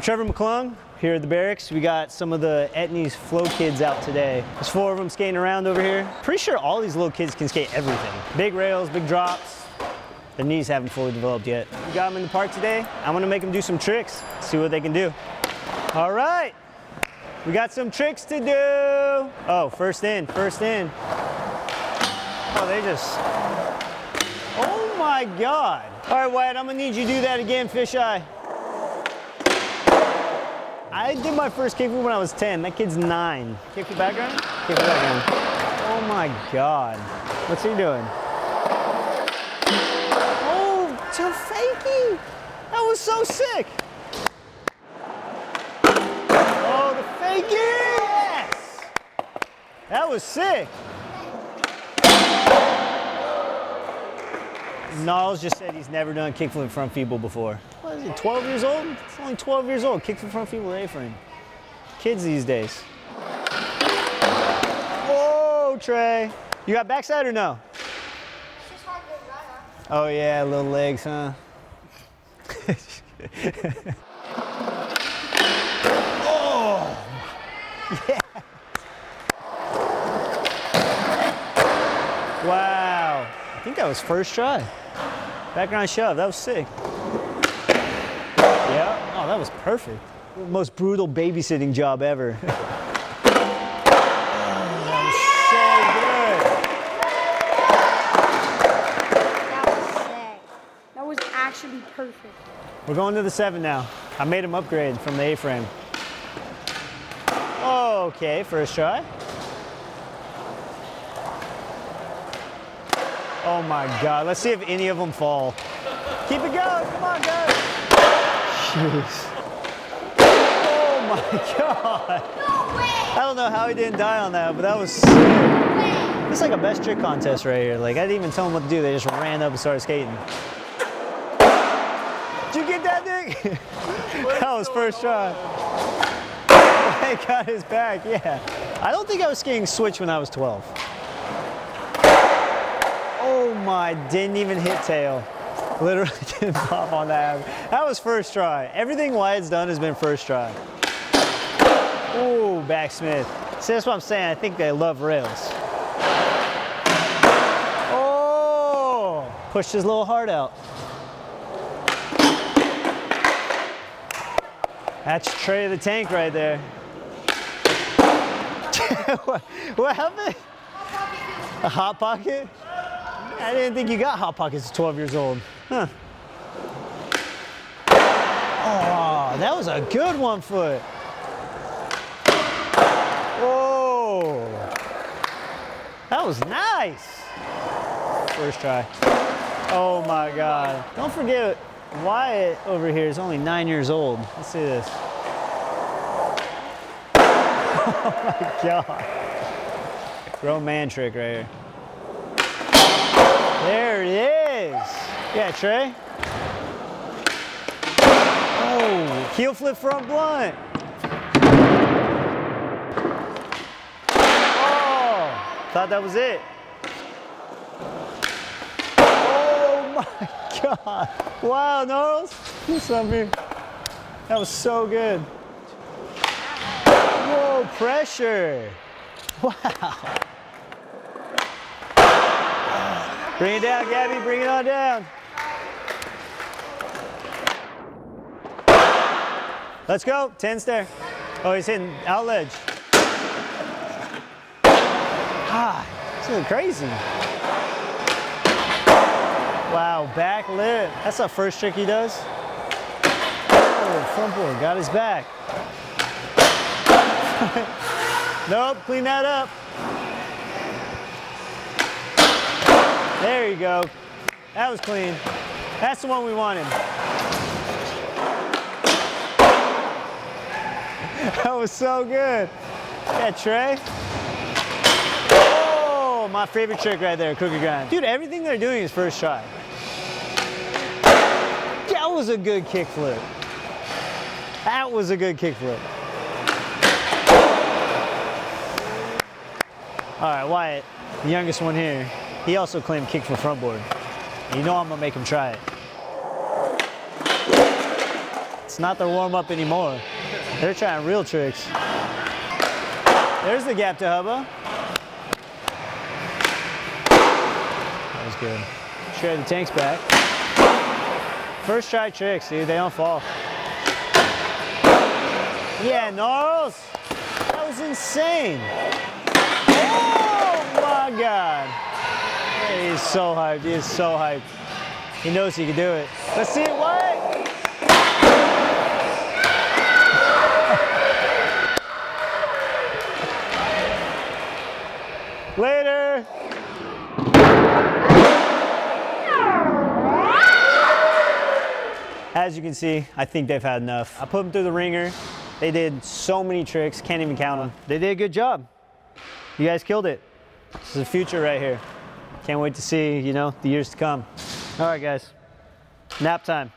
Trevor McClung here at the Berrics. We got some of the Etnies flow kids out today. There's four of them skating around over here. Pretty sure all these little kids can skate everything. Big rails, big drops. Their knees haven't fully developed yet. We got them in the park today. I'm gonna make them do some tricks, see what they can do. All right, we got some tricks to do. Oh, first in, first in. Oh, they just, oh my God. All right, Wyatt, I'm gonna need you to do that again, fisheye. I did my first kickflip when I was 10. That kid's nine. Kickflip background? Kickflip background. Oh my God. What's he doing? Oh, to fakie. That was so sick. Oh, the fakie. Yes. That was sick. Gnarls just said he's never done kickflip front feeble before. What is he, 12 years old? It's only 12 years old. Kickflip front feeble A-frame. Kids these days. Whoa, Trae. You got backside or no? Oh yeah, little legs, huh? oh, yeah. Wow. I think that was first try. Background shove, that was sick. Yeah, oh, that was perfect. Most brutal babysitting job ever. That was sick. That was actually perfect. We're going to the seven now. I made him upgrade from the A-frame. Okay, first try. Oh my God, let's see if any of them fall. Keep it going, come on guys. Jeez. Oh my God. No way! I don't know how he didn't die on that, but that was sick. It's like a best trick contest right here. Like I didn't even tell them what to do. They just ran up and started skating. Did you get that, Nick? that was first try. I got his back, yeah. I don't think I was skating switch when I was 12. Oh my, didn't even hit tail. Literally didn't pop on that. That was first try. Everything Wyatt's done has been first try. Ooh, backsmith. See, that's what I'm saying. I think they love rails. Oh, pushed his little heart out. That's Trae of the Tank right there. what, what happened? A hot pocket? I didn't think you got hot pockets at 12 years old. Huh. Oh, that was a good one foot. Whoa. That was nice. First try. Oh my God. Don't forget, Wyatt over here is only nine years old. Let's see this. Oh my God. Grown man trick right here. There it is. Yeah, Trae. Oh, heel flip front blunt. Oh, thought that was it. Oh my God. Wow, Gnarls. Up here? That was so good. Whoa, pressure. Wow. Bring it down, Gabby. Bring it on down. Let's go. 10 stair. Oh, he's hitting out ledge. Ah, this is crazy. Wow, back lip. That's the first trick he does. Oh, front board, got his back. nope, clean that up. There you go. That was clean. That's the one we wanted. That was so good. Yeah, Trae. Oh, my favorite trick right there, cookie grind. Dude, everything they're doing is first try. That was a good kickflip. That was a good kickflip. All right, Wyatt, the youngest one here, he also claimed kick for front board. You know I'm gonna make him try it. It's not their warm up anymore. They're trying real tricks. There's the gap to Hubba. That was good. Shred the tanks back. First try tricks, dude. They don't fall. Yeah, Gnarls. That was insane. Oh my God. He is so hyped. He is so hyped. He knows he can do it. Let's see it. What? Later. As you can see, I think they've had enough. I put them through the ringer. They did so many tricks, can't even count them. They did a good job. You guys killed it. This is the future right here. Can't wait to see, you know, the years to come. All right, guys. Nap time.